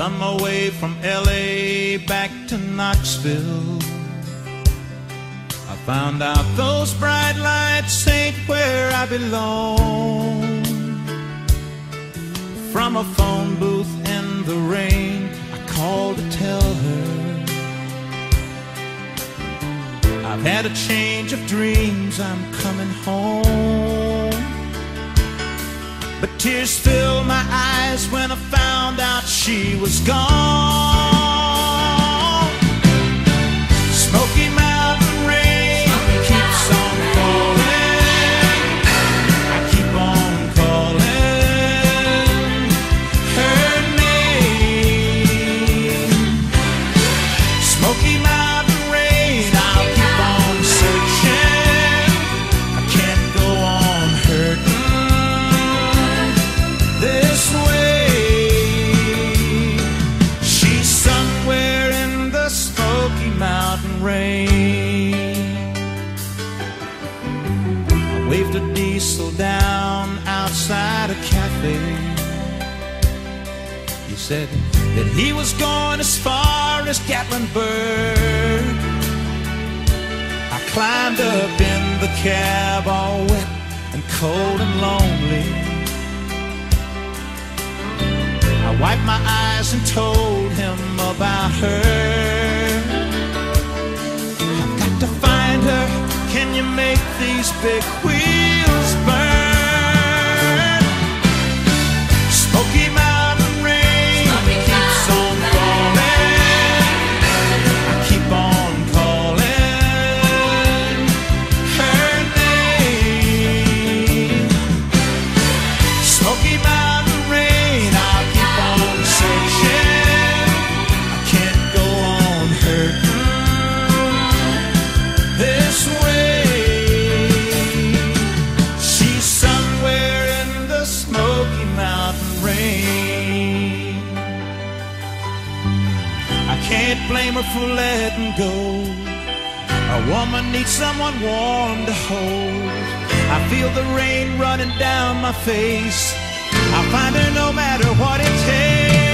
on my way from LA back to Knoxville. I found out those bright lights ain't where I belong. From a phone booth in the rain, I called to tell her. I've had a change of dreams, I'm coming home. But tears filled my eyes when I found out she was gone. Waved a diesel down outside a cafe. He said that he was going as far as Gatlinburg. I climbed up in the cab, all wet and cold and lonely. I wiped my eyes and told him about her. Can you make these big wheels can't blame her for letting go. A woman needs someone warm to hold. I feel the rain running down my face. I'll find her no matter what it takes.